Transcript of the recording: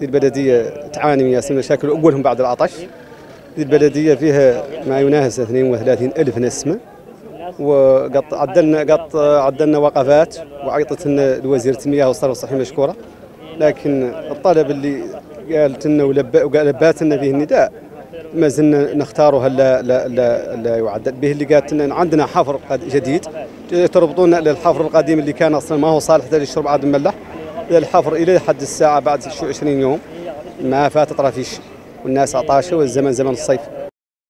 دي البلدية تعاني من ياسين مشاكل اولهم بعد العطش. دي البلدية فيها ما يناهز 32 ألف نسمة وقط عدلنا قط عدلنا وقفات وعيطت لنا لوزيره المياه والصرف الصحي مشكورة. لكن الطلب اللي قالت لنا ولب- ولبات لنا به النداء ما زلنا نختاره لا لا لا, لا يعدل. به اللي قالت لنا عندنا حفر جديد تربطونا للحفر القديم اللي كان أصلا ما هو صالح للشرب عاد مملح للحفر إلى حد الساعة بعد شو 20 يوم. ما فات طرفيش. والناس عطاشة والزمن زمن الصيف.